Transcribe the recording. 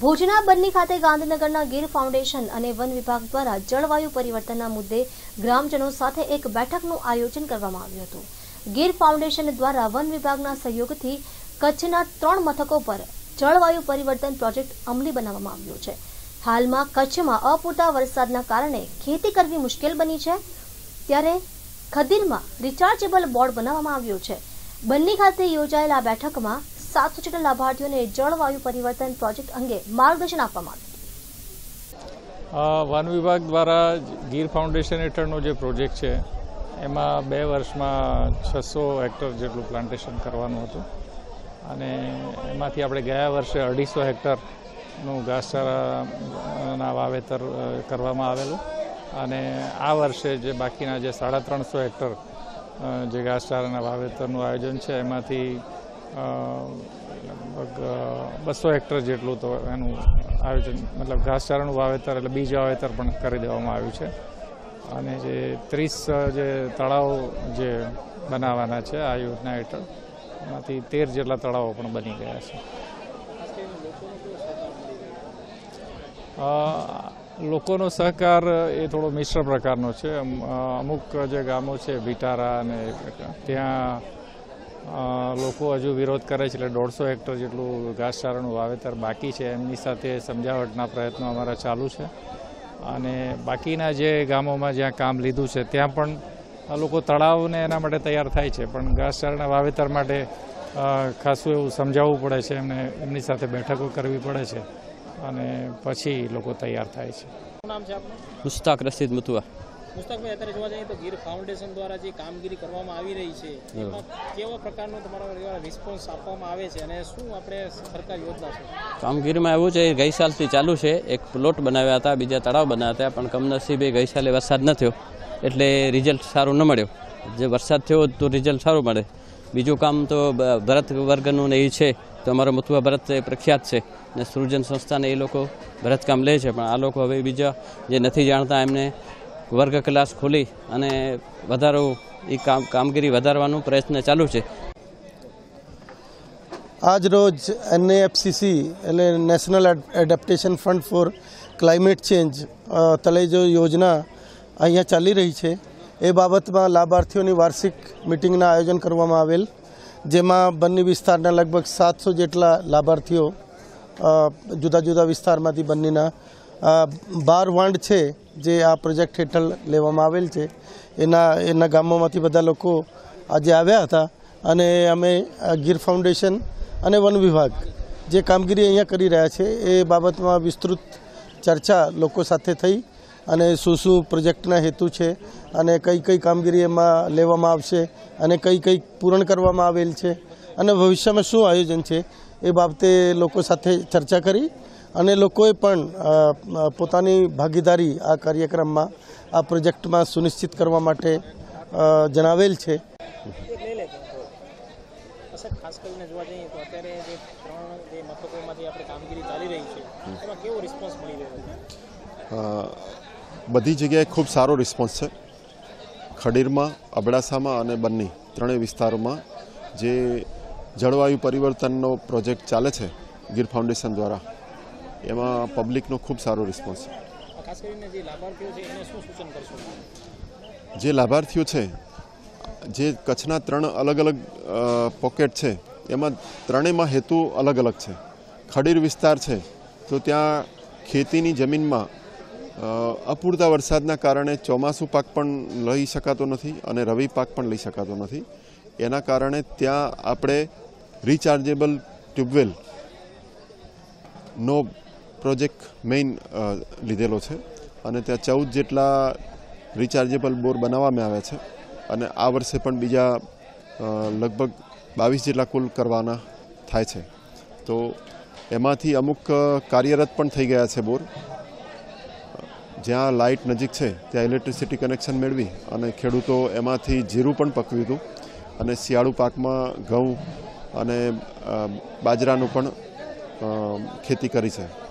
ભુજના બન્ની ખાતે ગાંધીનગરના ગીર ફાઉન્ડેશન અને વન વિભાગ દ્વારા જળવાયુ પરિવર્તનના મુદ્દે ગ્રામજનો સાથે એક બેઠકનું આયોજન કરવામાં આવ્યું હતું. ગીર ફાઉન્ડેશન દ્વારા વન વિભાગના સહયોગથી કચ્છના ત્રણ મથકો પર જળવાયુ પરિવર્તન પ્રોજેક્ટ અમલી બનાવવામાં આવ્યો છે. હાલમાં કચ્છમાં અપૂરતા વરસાદના કારણે ખેતી કરવી મુશ્કેલ બની છે. ત્યારે ખદીરમાં રિચાર્જેબલ બોર્ડ બનાવવામાં આવ્યો છે. બન્ની ખાતે યોજાયેલા બેઠકમાં સાતસો જેટલા લાભાર્થીઓને જળવાયુ પરિવર્તન પ્રોજેક્ટ અંગે માર્ગદર્શન આપવામાં આવ્યું. વન વિભાગ દ્વારા ગીર ફાઉન્ડેશન હેઠળનો જે પ્રોજેક્ટ છે, એમાં બે વર્ષમાં છસો હેક્ટર જેટલું પ્લાન્ટેશન કરવાનું હતું. અને એમાંથી આપણે ગયા વર્ષે અઢીસો હેક્ટરનું ઘાસચારાના વાવેતર કરવામાં આવેલું. અને આ વર્ષે જે બાકીના જે સાડા ત્રણસો હેક્ટર જે ઘાસચારાના વાવેતરનું આયોજન છે, એમાંથી લગભગ બસો હેક્ટર જેટલું તો એનું આયોજન, મતલબ ઘાસચારાનું વાવેતર એટલે બીજ વાવેતર પણ કરી દેવામાં આવ્યું છે. અને જે ત્રીસ જે તળાવો જે બનાવવાના છે આ યોજના હેઠળ, એમાંથી તેર જેટલા તળાવો પણ બની ગયા છે. લોકોનો સહકાર એ થોડો મિશ્ર પ્રકારનો છે. અમુક જે ગામો છે વિટારા અને ત્યાં લોકો હજુ વિરોધ કરે છે એટલે દોઢસો હેક્ટર જેટલું ઘાસચારાનું વાવેતર બાકી છે. એમની સાથે સમજાવટના પ્રયત્નો અમારા ચાલુ છે. અને બાકીના જે ગામોમાં જ્યાં કામ લીધું છે ત્યાં પણ લોકો તળાવને એના માટે તૈયાર થાય છે. પણ ઘાસચારાના વાવેતર માટે ખાસું એવું સમજાવવું પડે છે. એમને એમની સાથે બેઠકો કરવી પડે છે. અને પછી લોકો તૈયાર થાય છે. શું નામ છે મુસ્તાક રસીદ મુતુઆ. મુસ્તકભાઈ અત્યારે જોવા જઈએ તો ગીર ફાઉન્ડેશન દ્વારા જે કામગીરી કરવામાં આવી રહી છે એમાં કેવા પ્રકારનો તમારો રિસ્પોન્સ આપવામાં આવે છે અને શું આપણે સરકાર યોજના છે? કામગીરીમાં એવું છે ગઈ સાલથી ચાલુ છે એક પ્લોટ બનાવ્યા હતા બીજા તળાવ બનાવ્યા હતા પણ કમનસીબે ગઈ સાલે વરસાદ ન થયો એટલે રિઝલ્ટ સારું ન મળ્યો. જે વરસાદ થયો તો રિઝલ્ટ સારું મળે. બીજું કામ તો ભરત વર્ગનું ને એ છે તો અમારો મથુઆ ભરત એ પ્રખ્યાત છે ને સૃજન સંસ્થાને એ લોકો ભરતકામ લે છે પણ આ લોકો હવે બીજા જે નથી જાણતા એમને વર્ગ ક્લાસ ખોલી અને વધારો એ કામ, કામગીરી વધારવાનો પ્રયત્ન ચાલુ છે. આજ રોજ એનએએફસીસી એટલે national adaptation fund for climate change તલેજો યોજના અહીંયા ચાલી રહી છે. એ બાબતમાં લાભાર્થીઓની વાર્ષિક મિટિંગના આયોજન કરવામાં આવેલ, જેમાં બંને વિસ્તારના લગભગ સાતસો જેટલા લાભાર્થીઓ જુદા જુદા વિસ્તારમાંથી બંનેના બાર વાંડ છે જે આ પ્રોજેક્ટ હેઠળ લેવામાં આવેલ છે, એના એના ગામોમાંથી બધા લોકો આજે આવ્યા હતા અને અમે ગીર ફાઉન્ડેશન અને વન વિભાગ જે કામગીરી અહીંયા કરી રહ્યા છે, એ બાબતમાં વિસ્તૃત ચર્ચા લોકો સાથે થઈ અને શું શું પ્રોજેક્ટના હેતુ છે અને કઈ કઈ કામગીરી એમાં લેવામાં આવશે અને કઈ કઈ પૂર્ણ કરવામાં આવેલ છે અને ભવિષ્યમાં શું આયોજન છે એ બાબતે લોકો સાથે ચર્ચા કરી અને લોકોએ પણ પોતાની ભાગીદારી આ કાર્યક્રમમાં આ પ્રોજેક્ટમાં સુનિશ્ચિત કરવા માટે જણાવેલ છે. લઈ ખાસ કરીને જોવા જઈએ તો અત્યારે જે ત્રણ જે મથકોમાંથી આપણે કામગીરી ચાલી રહી છે એમાં કેવો રિસ્પોન્સ મળી રહ્યો બધી જગ્યાએ ખૂબ સારો રિસ્પોન્સ છે. ખડીરમાં અબડાસામાં અને બન્ની ત્રણેય વિસ્તારોમાં જે જળવાયુ પરિવર્તનનો પ્રોજેક્ટ ચાલે છે ગીર ફાઉન્ડેશન દ્વારા એમાં પબ્લિકનો ખૂબ સારો રિસ્પોન્સ છે. જે લાભાર્થીઓ છે લાભાર્થીઓ જે કચ્છના ત્રણ અલગ અલગ પોકેટ છે એમાં ત્રણેયમાં હેતુ અલગ અલગ છે. ખડીર વિસ્તાર છે તો ત્યાં ખેતીની જમીનમાં અપૂરતા વરસાદના કારણે ચોમાસું પાક પણ લઈ શકાતો નથી અને રવિ પાક પણ લઈ શકાતો નથી. એના કારણે ત્યાં આપણે રિચાર્જેબલ ટ્યુબવેલ નો પ્રોજેક્ટ મેઇન લીધેલો છે અને ત્યાં ચૌદ જેટલા રિચાર્જેબલ બોર બનાવવામાં આવ્યા છે અને આ વર્ષે પણ બીજા અ, લગભગ બાવીસ જેટલા કુલ કરવાના થાય છે. તો એમાંથી અમુક અ, કાર્યરત પણ થઈ ગયા છે બોર. જ્યાં લાઇટ નજીક છે ત્યાં ઇલેક્ટ્રિસિટી કનેક્શન મેળવી અને ખેડૂતો એમાંથી જીરું પણ પકવ્યું હતું અને શિયાળુ પાકમાં ઘઉં અને અ, બાજરાનું પણ અ, ખેતી કરી છે.